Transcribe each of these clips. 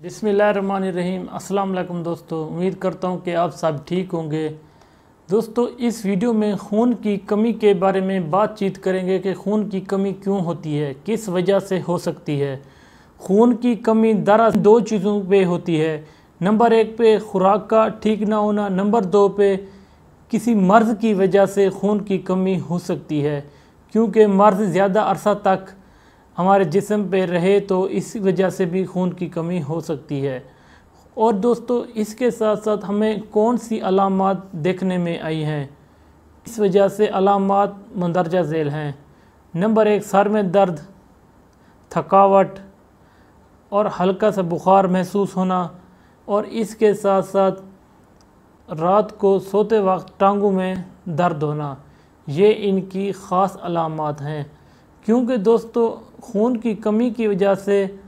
बिसमीम अस्सलाम दोस्तों, उम्मीद करता हूँ कि आप सब ठीक होंगे। दोस्तों, इस वीडियो में खून की कमी के बारे में बातचीत करेंगे कि खून की कमी क्यों होती है, किस वजह से हो सकती है। खून की कमी दरअसल दो चीज़ों पे होती है। नंबर एक पे खुराक का ठीक ना होना, नंबर दो पे किसी मर्ज़ की वजह से खून की कमी हो सकती है, क्योंकि मर्ज़ ज़्यादा अरसा तक हमारे जिसम पे रहे तो इस वजह से भी खून की कमी हो सकती है। और दोस्तों, इसके साथ साथ हमें कौन सी अलामत देखने में आई हैं? इस वजह से अलामत मंदरजा झेल हैं। नंबर एक, सर में दर्द, थकावट और हल्का सा बुखार महसूस होना और इसके साथ साथ रात को सोते वक्त टांगों में दर्द होना, ये इनकी ख़ास अलामत हैं। क्योंकि दोस्तों, खून की कमी की वजह से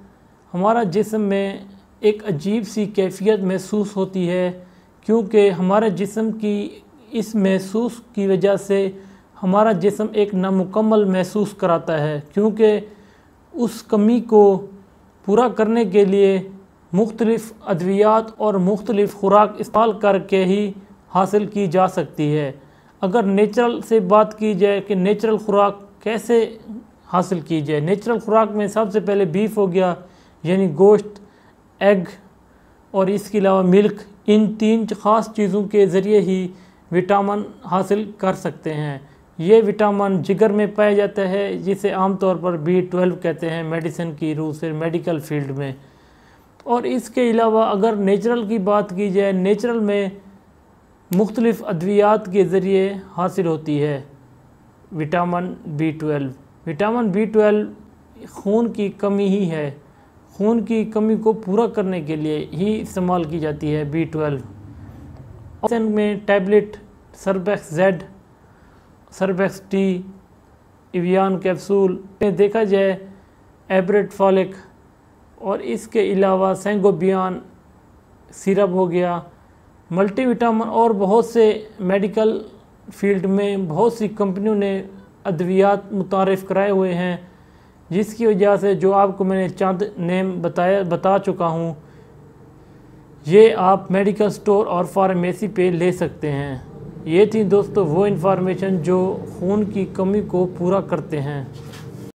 हमारा जिस्म में एक अजीब सी कैफियत महसूस होती है, क्योंकि हमारे जिस्म की इस महसूस की वजह से हमारा जिस्म एक नामुकम्मल महसूस कराता है, क्योंकि उस कमी को पूरा करने के लिए मुख्तलिफ़ अद्वियात और मुख्तलिफ़ खुराक इस्तेमाल करके ही हासिल की जा सकती है। अगर नेचुरल से बात की जाए कि नेचुरल खुराक कैसे हासिल की जाए। नेचुरल खुराक में सबसे पहले बीफ हो गया, यानी गोश्त, एग, और इसके अलावा मिल्क, इन तीन ख़ास चीज़ों के ज़रिए ही विटामिन हासिल कर सकते हैं। ये विटामिन जिगर में पाया जाता है, जिसे आमतौर पर बी ट्वेल्व कहते हैं, मेडिसिन की रूह से मेडिकल फ़ील्ड में। और इसके अलावा अगर नेचुरल की बात की जाए, नेचुरल में मुख्तलिफ़ अद्वियात के ज़रिए हासिल होती है vitamin B twelve vitamin B twelve खून की कमी ही है। खून की कमी को पूरा करने के लिए ही इस्तेमाल की जाती है बी ट्वेल्व। ऑप्शन में tablet, Surbex Z, Surbex T, Evion capsule, में देखा जाए एब्रेट फॉलिक, और इसके अलावा सेंगोबियान, सिरप हो गया। मल्टीविटामिन और बहुत से मेडिकल फ़ील्ड में बहुत सी कंपनियों ने अद्वियात मुतारफ़ कराए हुए हैं, जिसकी वजह से जो आपको मैंने चंद नेम बताया, बता चुका हूँ, ये आप मेडिकल स्टोर और फार्मेसी पे ले सकते हैं। ये थी दोस्तों वो इन्फॉर्मेशन जो खून की कमी को पूरा करते हैं।